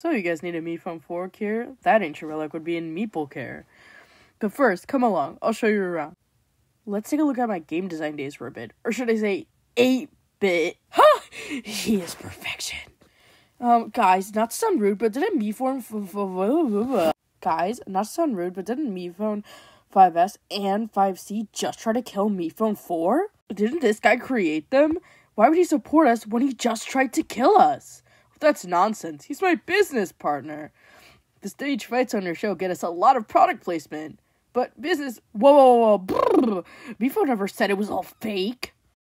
So you guys need a MePhone 4 care? That ancient relic would be in Meople care. But first, come along, I'll show you around. Let's take a look at my game design days for a bit. Or should I say 8 bit? Ha! He is perfection. Um, guys, not to sound rude, but didn't f- Guys, not to sound rude, but didn't Phone 5S and 5C just try to kill Phone 4? Didn't this guy create them? Why would he support us when he just tried to kill us? That's nonsense. He's my business partner. The stage fights on your show get us a lot of product placement. But business, whoa, whoa, whoa, brrr. Phone never said it was all fake.